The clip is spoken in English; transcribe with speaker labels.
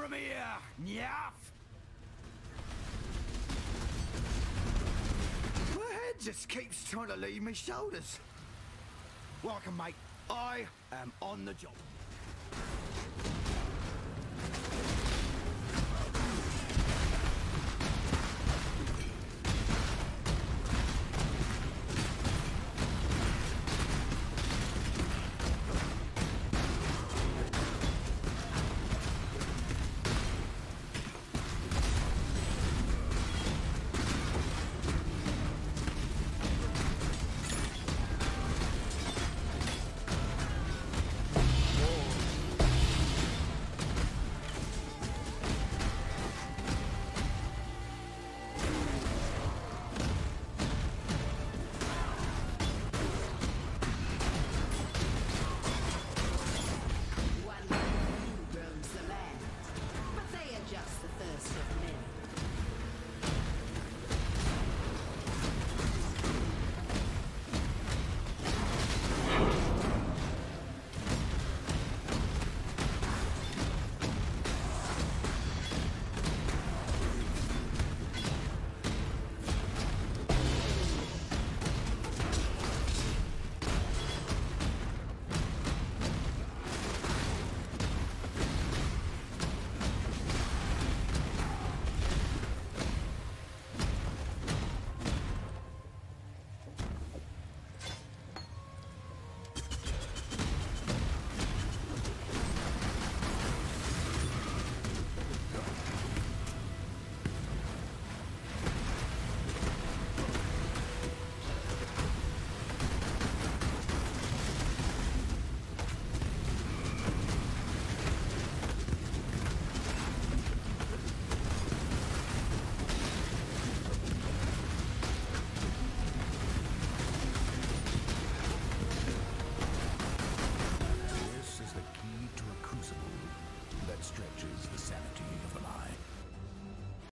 Speaker 1: from here, Nyaf! My head just keeps trying to leave me shoulders. Welcome, mate. I am on the job.